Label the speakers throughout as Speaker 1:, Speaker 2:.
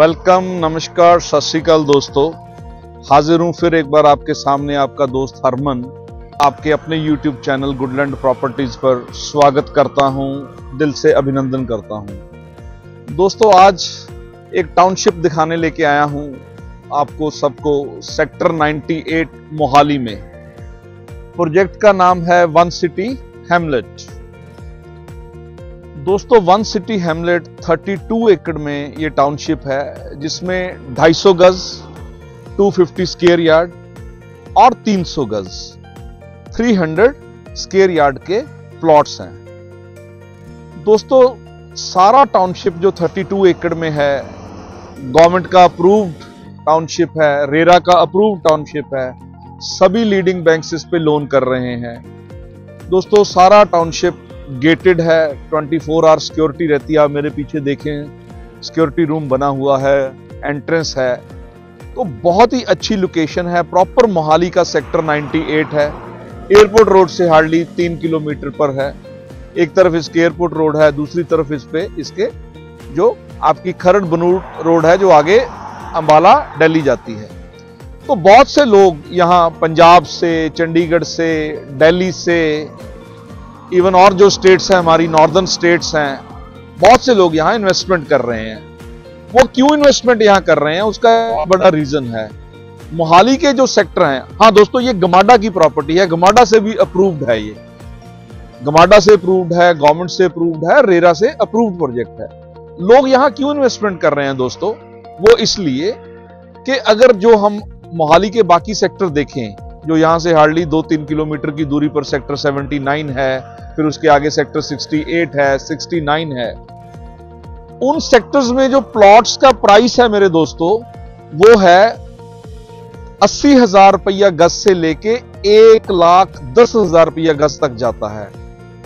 Speaker 1: Welcome, नमस्कार सत श्रीकाल दोस्तों। हाजिर हूँ फिर एक बार आपके सामने आपका दोस्त हरमन। आपके अपने YouTube चैनल गुडलैंड प्रॉपर्टीज़ पर स्वागत करता हूँ, दिल से अभिनंदन करता हूँ। दोस्तों, आज एक टाउनशिप दिखाने लेके आया हूँ आपको सबको सेक्टर 98 मोहाली में। प्रोजेक्ट का नाम है वन सिटी हेमलेट दोस्तों वन सिटी हेमलेट 32 एकड़ में ये टाउनशिप है, जिसमें 250 गज 250 स्केयर यार्ड और 300 गज 300 स्केयर यार्ड के प्लॉट्स हैं। दोस्तों, सारा टाउनशिप जो 32 एकड़ में है गवर्नमेंट का अप्रूव्ड टाउनशिप है रेरा का अप्रूव्ड टाउनशिप है, सभी लीडिंग बैंक्स इस पे लोन कर रहे हैं। दोस्तों, सारा टाउनशिप गेटेड है 24 फोर आवर सिक्योरिटी रहती है। आप मेरे पीछे देखें सिक्योरिटी रूम बना हुआ है एंट्रेंस है। तो बहुत ही अच्छी लोकेशन है प्रॉपर मोहाली का सेक्टर 98 है। एयरपोर्ट रोड से हार्डली तीन किलोमीटर पर है। एक तरफ़ इसके एयरपोर्ट रोड है, दूसरी तरफ़ इस पे इसके जो आपकी खरड़ बनूर रोड है, जो आगे अंबाला, दिल्ली जाती है। तो बहुत से लोग यहाँ पंजाब से, चंडीगढ़ से, दिल्ली से इवन और जो स्टेट्स हैं, हमारी नॉर्दर्न स्टेट्स हैं, बहुत से लोग यहाँ इन्वेस्टमेंट कर रहे हैं। वो क्यों इन्वेस्टमेंट यहाँ कर रहे हैं, उसका बड़ा रीजन है। मोहाली के जो सेक्टर हैं हाँ दोस्तों, ये गमाडा की प्रॉपर्टी है। गमाडा से भी अप्रूव्ड है ये। गमाडा से अप्रूव्ड है गवर्नमेंट से अप्रूव्ड है, रेरा से अप्रूव्ड प्रोजेक्ट है। लोग यहाँ क्यों इन्वेस्टमेंट कर रहे हैं दोस्तों? वो इसलिए कि अगर जो हम मोहाली के बाकी सेक्टर देखें जो यहाँ से हार्डली दो तीन किलोमीटर की दूरी पर सेक्टर 79 है, फिर उसके आगे सेक्टर 68 है 69 है। उन सेक्टर्स में जो प्लॉट्स का प्राइस है मेरे दोस्तों, वो है अस्सी हज़ार रुपया गज से लेके एक लाख दस हज़ार रुपया गज तक जाता है।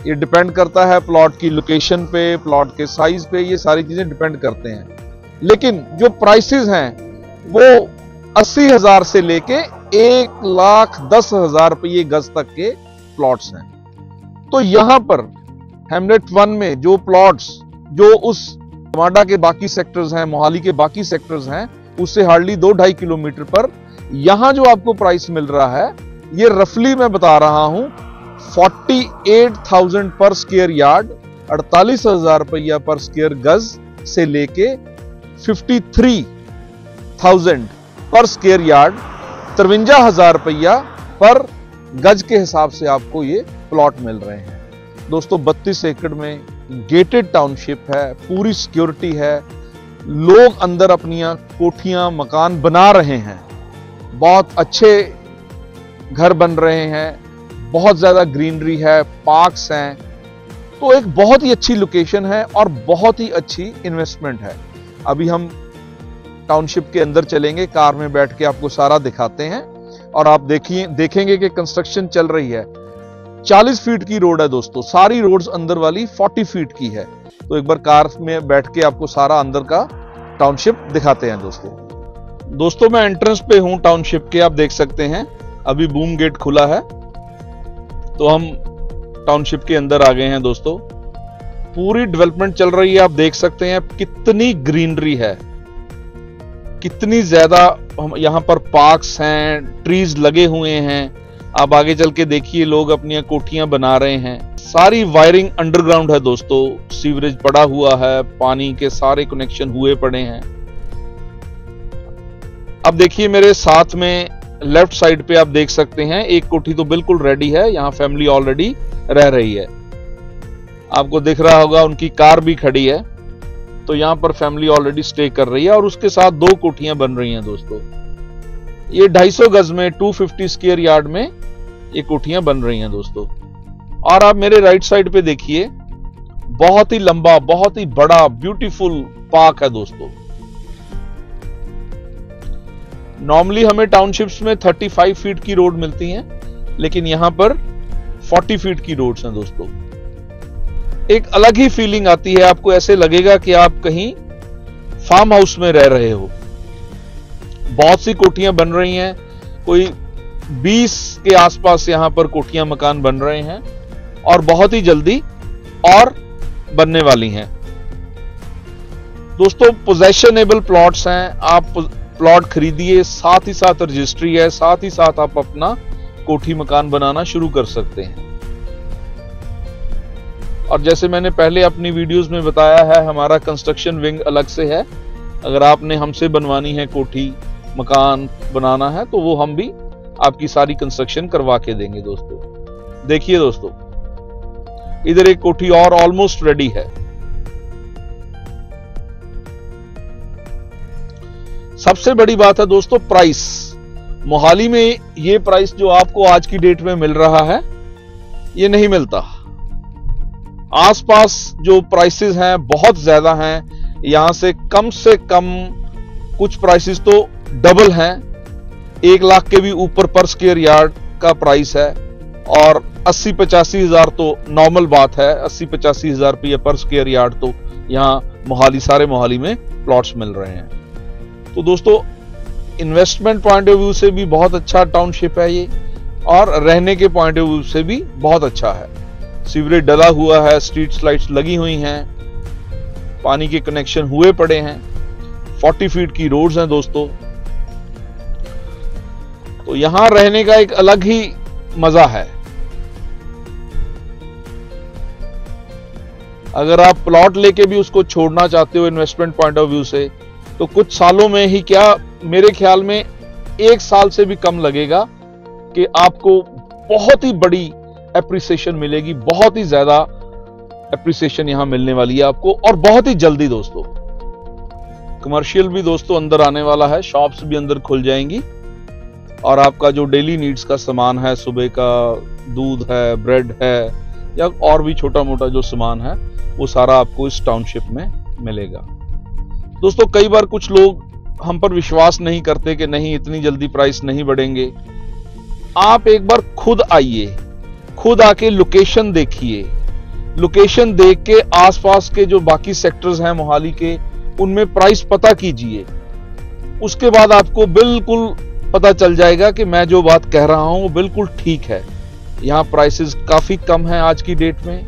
Speaker 1: ये डिपेंड करता है प्लॉट की लोकेशन पे प्लॉट के साइज़ पे, ये सारी चीज़ें डिपेंड करते हैं। लेकिन जो प्राइसेस हैं, वो अस्सी हज़ार से लेके एक लाख दस हज़ार रुपये गज तक के प्लॉट्स हैं। तो यहाँ पर हेमलेट वन में जो प्लॉट्स, जो उस टमाडा के बाकी सेक्टर्स हैं, मोहाली के बाकी सेक्टर्स हैं, उससे हार्डली दो ढाई किलोमीटर पर यहाँ जो आपको प्राइस मिल रहा है, ये रफली मैं बता रहा हूँ forty eight thousand per square yard अड़तालीस हज़ार रुपया पर स्क्वेयर गज से लेके fifty three thousand per square yard तिरवंजा हज़ार रुपया पर गज के हिसाब से आपको ये प्लॉट मिल रहे हैं। दोस्तों 32 एकड़ में गेटेड टाउनशिप है, पूरी सिक्योरिटी है। लोग अंदर अपनी कोठियाँ, मकान बना रहे हैं। बहुत अच्छे घर बन रहे हैं। बहुत ज़्यादा ग्रीनरी है पार्क्स हैं। तो एक बहुत ही अच्छी लोकेशन है और बहुत ही अच्छी इन्वेस्टमेंट है। अभी हम टाउनशिप के अंदर चलेंगे, कार में बैठ के आपको सारा दिखाते हैं। और आप देखिए, देखेंगे कि कंस्ट्रक्शन चल रही है। 40 फीट की रोड है दोस्तों, सारी रोड्स अंदर वाली 40 फीट की है। तो एक बार कार में बैठ के आपको सारा अंदर का टाउनशिप दिखाते हैं दोस्तों। दोस्तों, मैं एंट्रेंस पे हूँ टाउनशिप के, आप देख सकते हैं। अभी बूम गेट खुला है। तो हम टाउनशिप के अंदर आ गए हैं दोस्तों। पूरी डेवलपमेंट चल रही है, आप देख सकते हैं, कितनी ग्रीनरी है। कितनी ज़्यादा यहाँ पर पार्क्स हैं, ट्रीज लगे हुए हैं। आप आगे चल के देखिए, लोग अपनी कोठियाँ बना रहे हैं। सारी वायरिंग अंडरग्राउंड है दोस्तों। सीवरेज पड़ा हुआ है, पानी के सारे कनेक्शन हुए पड़े हैं। अब देखिए मेरे साथ में लेफ़्ट साइड पे आप देख सकते हैं, एक कोठी तो बिल्कुल रेडी है, यहाँ फैमिली ऑलरेडी रह रही है। आपको दिख रहा होगा, उनकी कार भी खड़ी है। तो यहाँ पर फैमिली ऑलरेडी स्टे कर रही है और उसके साथ दो कोठियाँ बन रही हैं दोस्तों। ये 250 गज में 250 स्क्वायर यार्ड में ये कोठियाँ बन रही हैं दोस्तों। और आप मेरे राइट साइड पे देखिए, बहुत ही लंबा, बहुत ही बड़ा ब्यूटीफुल पार्क है दोस्तों। नॉर्मली हमें टाउनशिप्स में 35 फीट की रोड मिलती हैं, लेकिन यहाँ पर 40 फीट की रोड्स हैं दोस्तों। एक अलग ही फीलिंग आती है। आपको ऐसे लगेगा कि आप कहीं फार्म हाउस में रह रहे हो। बहुत सी कोठियाँ बन रही हैं। कोई 20 के आसपास यहाँ पर कोठियाँ मकान बन रहे हैं और बहुत ही जल्दी और बनने वाली हैं। दोस्तों पोजेशनेबल प्लॉट्स हैं। आप प्लॉट खरीदिए, साथ ही साथ रजिस्ट्री है, साथ ही साथ आप अपना कोठी मकान बनाना शुरू कर सकते हैं। और जैसे मैंने पहले अपनी वीडियोस में बताया है, हमारा कंस्ट्रक्शन विंग अलग से है। अगर आपने हमसे बनवानी है कोठी, मकान बनाना है तो वो हम भी आपकी सारी कंस्ट्रक्शन करवा के देंगे दोस्तों। देखिए दोस्तों, इधर एक कोठी और ऑलमोस्ट रेडी है। सबसे बड़ी बात है दोस्तों प्राइस मोहाली में ये प्राइस जो आपको आज की डेट में मिल रहा है, ये नहीं मिलता। आसपास जो प्राइसेस हैं, बहुत ज़्यादा हैं। यहाँ से कम से कम कुछ प्राइसेस तो डबल हैं। एक लाख के भी ऊपर पर स्क्वेयर यार्ड का प्राइस है। और अस्सी पचासी हज़ार तो नॉर्मल बात है। अस्सी पचासी हज़ार रुपये पर स्क्वेयर यार्ड तो यहाँ मोहाली, सारे मोहाली में प्लॉट्स मिल रहे हैं। तो दोस्तों इन्वेस्टमेंट पॉइंट ऑफ़ व्यू से भी बहुत अच्छा टाउनशिप है ये। और रहने के पॉइंट ऑफ़ व्यू से भी बहुत अच्छा है। सीवरेज डला हुआ है स्ट्रीट लाइट्स लगी हुई हैं, पानी के कनेक्शन हुए पड़े हैं। 40 फीट की रोड्स हैं दोस्तों। तो यहाँ रहने का एक अलग ही मज़ा है। अगर आप प्लॉट लेके भी उसको छोड़ना चाहते हो इन्वेस्टमेंट पॉइंट ऑफ़ व्यू से तो कुछ सालों में ही क्या मेरे ख्याल में एक साल से भी कम लगेगा कि आपको बहुत ही बड़ी एप्रिसिएशन मिलेगी, बहुत ही ज़्यादा एप्रिसिएशन यहाँ मिलने वाली है आपको और बहुत ही जल्दी दोस्तों। कमर्शियल भी दोस्तों अंदर आने वाला है शॉप्स भी अंदर खुल जाएँगी और आपका जो डेली नीड्स का सामान है, सुबह का दूध है ब्रेड है या और भी छोटा मोटा जो सामान है, वो सारा आपको इस टाउनशिप में मिलेगा। दोस्तों, कई बार कुछ लोग हम पर विश्वास नहीं करते कि नहीं, इतनी जल्दी प्राइस नहीं बढ़ेंगे। आप एक बार खुद आइए। खुद आके लोकेशन देखिए। लोकेशन देख के आसपास के जो बाकी सेक्टर्स हैं मोहाली के, उनमें प्राइस पता कीजिए। उसके बाद आपको बिल्कुल पता चल जाएगा कि मैं जो बात कह रहा हूँ, वो बिल्कुल ठीक है। यहाँ प्राइसेस काफ़ी कम है आज की डेट में।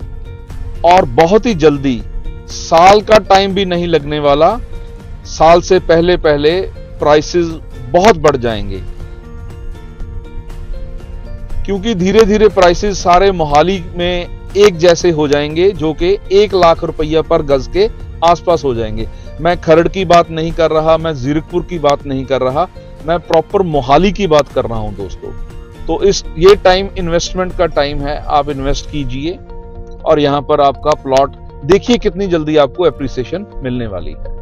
Speaker 1: और बहुत ही जल्दी, साल का टाइम भी नहीं लगने वाला। साल से पहले पहले प्राइसेस बहुत बढ़ जाएँगे। क्योंकि धीरे धीरे प्राइसेस सारे मोहाली में एक जैसे हो जाएँगे, जो कि एक लाख रुपया पर गज के आसपास हो जाएँगे। मैं खरड़ की बात नहीं कर रहा, मैं जीरकपुर की बात नहीं कर रहा, मैं प्रॉपर मोहाली की बात कर रहा हूँ दोस्तों। तो इस, ये टाइम इन्वेस्टमेंट का टाइम है, आप इन्वेस्ट कीजिए और यहाँ पर आपका प्लॉट देखिए कितनी जल्दी आपको एप्रिसिएशन मिलने वाली है।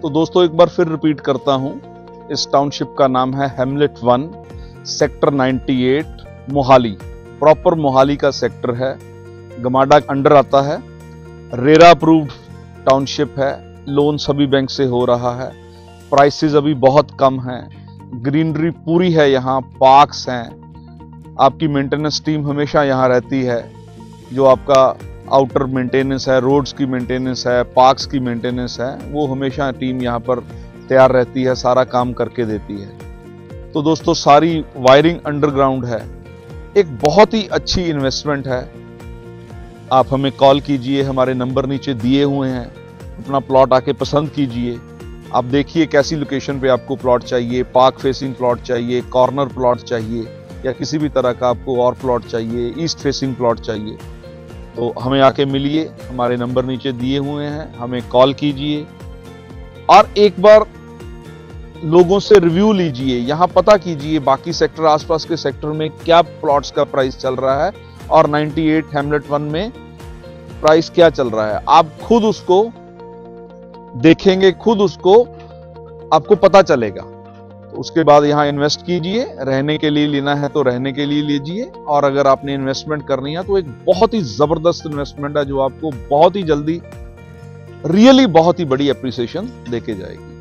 Speaker 1: तो दोस्तों, एक बार फिर रिपीट करता हूँ, इस टाउनशिप का नाम है Hamlet One sector 98 Mohali. Proper Mohali का सेक्टर है। गमाडा अंडर आता है। रेरा अप्रूव्ड टाउनशिप है। लोन सभी बैंक से हो रहा है। प्राइसेस अभी बहुत कम हैं। ग्रीनरी पूरी है यहाँ। पार्क्स हैं। आपकी मेंटेनेंस टीम हमेशा यहाँ रहती है। जो आपका आउटर मेंटेनेंस है रोड्स की मेंटेनेंस है पार्क्स की मेंटेनेंस है, वो हमेशा टीम यहाँ पर तैयार रहती है, सारा काम करके देती है। तो दोस्तों, सारी वायरिंग अंडरग्राउंड है। एक बहुत ही अच्छी इन्वेस्टमेंट है। आप हमें कॉल कीजिए, हमारे नंबर नीचे दिए हुए हैं। अपना प्लॉट आके पसंद कीजिए। आप देखिए कैसी लोकेशन पे आपको प्लॉट चाहिए पार्क फेसिंग प्लॉट चाहिए कॉर्नर प्लॉट चाहिए, या किसी भी तरह का आपको और प्लॉट चाहिए ईस्ट फेसिंग प्लॉट चाहिए। तो हमें आके मिलिए, हमारे नंबर नीचे दिए हुए हैं, हमें कॉल कीजिए। और एक बार लोगों से रिव्यू लीजिए। यहाँ पता कीजिए बाकी सेक्टर आसपास के सेक्टर में क्या प्लॉट्स का प्राइस चल रहा है और 98 हेमलेट वन में प्राइस क्या चल रहा है। आप खुद उसको देखेंगे, खुद उसको आपको पता चलेगा। तो उसके बाद यहाँ इन्वेस्ट कीजिए। रहने के लिए लेना है तो रहने के लिए लीजिए। और अगर आपने इन्वेस्टमेंट करनी है तो एक बहुत ही ज़बरदस्त इन्वेस्टमेंट है जो आपको बहुत ही जल्दी रियली बहुत ही बड़ी अप्रिसिएशन देके जाएगी।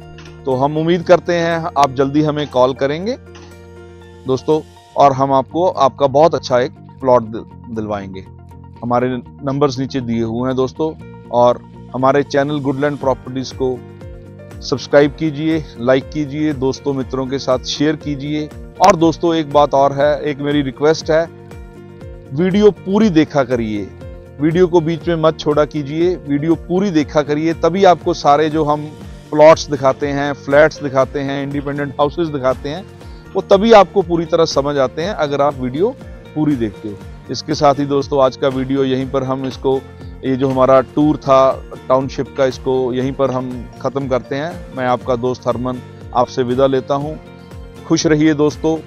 Speaker 1: तो हम उम्मीद करते हैं आप जल्दी हमें कॉल करेंगे। दोस्तों, और हम आपको, आपका बहुत अच्छा एक प्लॉट दिलवाएँगे। हमारे नंबर्स नीचे दिए हुए हैं दोस्तों, और हमारे चैनल गुडलैंड प्रॉपर्टीज़ को सब्सक्राइब कीजिए, लाइक कीजिए, दोस्तों मित्रों के साथ शेयर कीजिए। और दोस्तों, एक बात और है, एक मेरी रिक्वेस्ट है, वीडियो पूरी देखा करिए। वीडियो को बीच में मत छोड़ा कीजिए, वीडियो पूरी देखा करिए, तभी आपको सारे जो हम प्लॉट्स दिखाते हैं फ्लैट्स दिखाते हैं इंडिपेंडेंट हाउसेस दिखाते हैं, वो तभी आपको पूरी तरह समझ आते हैं अगर आप वीडियो पूरी देखते हो। इसके साथ ही दोस्तों, आज का वीडियो यहीं पर हम इसको, ये जो हमारा टूर था टाउनशिप का इसको यहीं पर हम ख़त्म करते हैं। मैं आपका दोस्त हरमन आपसे विदा लेता हूँ। खुश रहिए दोस्तों,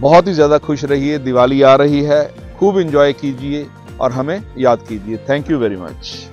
Speaker 1: बहुत ही ज़्यादा खुश रहिए, दिवाली आ रही है, खूब इंजॉय कीजिए और हमें याद कीजिए। Thank you very much